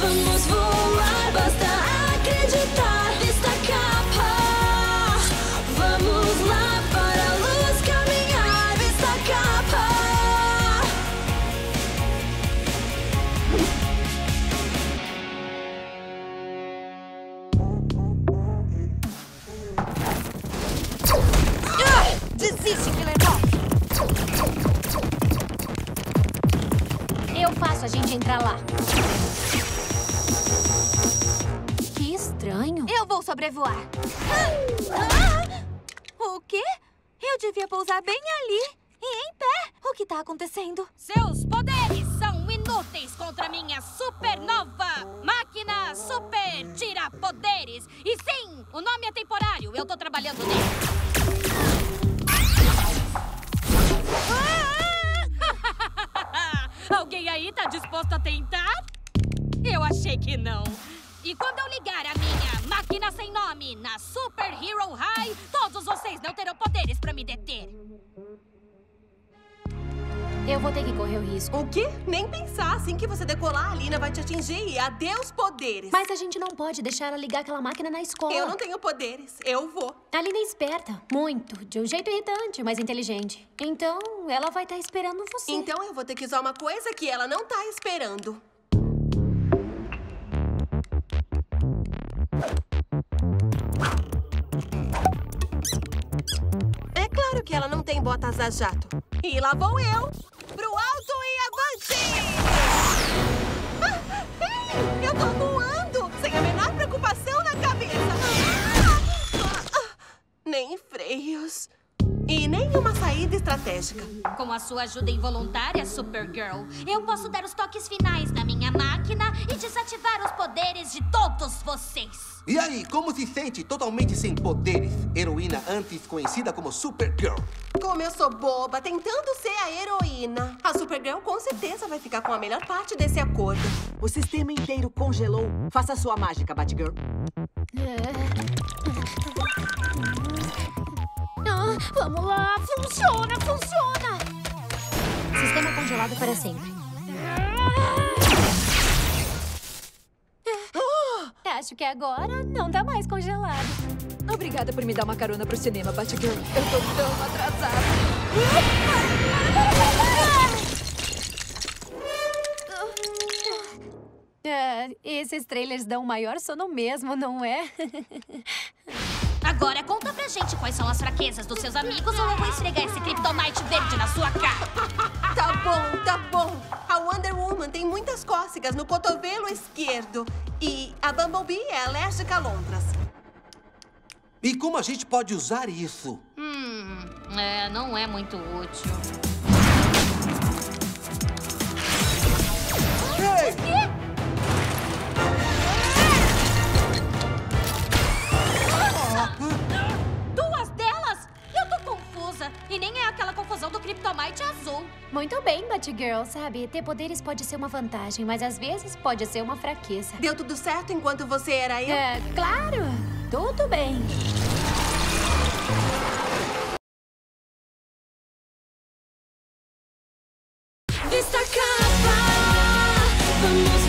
Vamos voar, basta acreditar. Vista capa. Vamos lá para a luz caminhar. Vista capa. Ah, desiste, Filetão! Eu faço a gente entrar lá. Sobrevoar. Ah! O quê? Eu devia pousar bem ali. E em pé. O que tá acontecendo? Seus poderes são inúteis contra minha supernova máquina super tira poderes. E sim, o nome é temporário. Eu tô trabalhando nele. Ah! Alguém aí tá disposto a tentar? Eu achei que não. E quando eu ligar a minha máquina sem nome na Super Hero High, todos vocês não terão poderes pra me deter. Eu vou ter que correr o risco. O quê? Nem pensar. Assim que você decolar, a Lina vai te atingir e adeus poderes. Mas a gente não pode deixar ela ligar aquela máquina na escola. Eu não tenho poderes. Eu vou. A Lina é esperta. Muito. De um jeito irritante, mas inteligente. Então, ela vai estar esperando você. Então eu vou ter que usar uma coisa que ela não tá esperando. Que ela não tem botas a jato. E lá vou eu. Nenhuma saída estratégica. Com a sua ajuda involuntária, Supergirl, eu posso dar os toques finais na minha máquina e desativar os poderes de todos vocês. E aí, como se sente totalmente sem poderes? Heroína antes conhecida como Supergirl. Como eu sou boba, tentando ser a heroína. A Supergirl com certeza vai ficar com a melhor parte desse acordo. O sistema inteiro congelou. Faça sua mágica, Batgirl. Ah, vamos lá. Funciona, funciona. Sistema congelado para sempre. Acho que agora não tá mais congelado. Obrigada por me dar uma carona pro cinema, Batgirl. Eu tô tão atrasada. Ah, esses trailers dão o maior sono mesmo, não é? Agora conta pra gente quais são as fraquezas dos seus amigos ou eu vou esfregar esse kryptonite verde na sua cara. Tá bom, tá bom. A Wonder Woman tem muitas cócegas no cotovelo esquerdo. E a Bumblebee é alérgica a lontras. E como a gente pode usar isso? Hum, é, não é muito útil. Ei! Duas rosa. E nem é aquela confusão do Kryptomite azul. Muito bem, Batgirl, sabe? Ter poderes pode ser uma vantagem, mas às vezes pode ser uma fraqueza. Deu tudo certo enquanto você era eu? É, claro! Tudo bem. Destacar, vamos